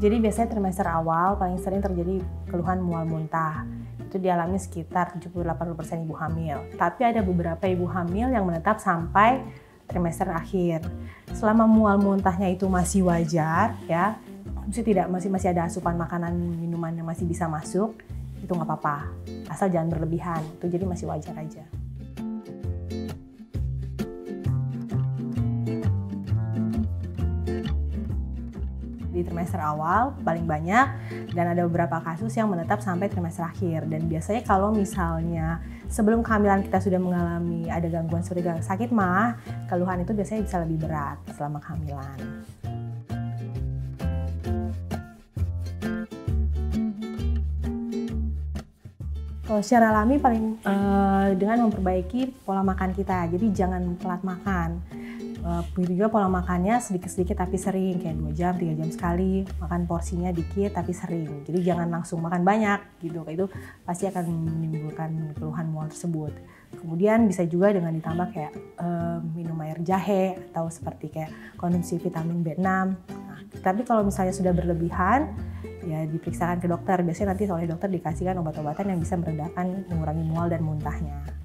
Jadi biasanya trimester awal paling sering terjadi keluhan mual muntah. Itu dialami sekitar 70-80% ibu hamil. Tapi ada beberapa ibu hamil yang menetap sampai trimester akhir. Selama mual muntahnya itu masih wajar ya, masih tidak masih masih ada asupan makanan minuman yang masih bisa masuk, itu nggak apa-apa. Asal jangan berlebihan. Itu jadi masih wajar aja. Di trimester awal paling banyak dan ada beberapa kasus yang menetap sampai trimester akhir dan biasanya kalau misalnya sebelum kehamilan kita sudah mengalami ada gangguan seperti sakit mah keluhan itu biasanya bisa lebih berat selama kehamilan. Kalau secara alami paling uh, dengan memperbaiki pola makan kita, jadi jangan telat makan uh, juga pola makannya sedikit-sedikit tapi sering kayak dua jam tiga jam sekali. Makan porsinya dikit tapi sering. Jadi jangan langsung makan banyak gitu kayak itu pasti akan menimbulkan keluhan mual tersebut. Kemudian bisa juga dengan ditambah kayak uh, minum air jahe atau seperti kayak konsumsi vitamin B6 nah, tapi kalau misalnya sudah berlebihan ya diperiksakan ke dokter. Biasanya nanti oleh dokter dikasihkan obat-obatan yang bisa meredakan mengurangi mual dan muntahnya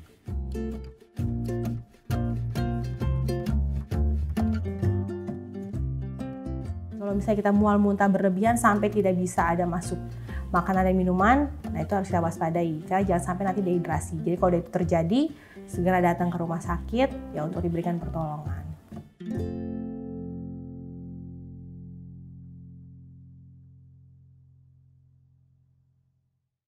Kalau misalnya kita mual muntah berlebihan sampai tidak bisa ada masuk makanan dan minuman, nah itu harus kita waspadai. Karena jangan sampai nanti dehidrasi. Jadi kalau itu terjadi, segera datang ke rumah sakit ya untuk diberikan pertolongan.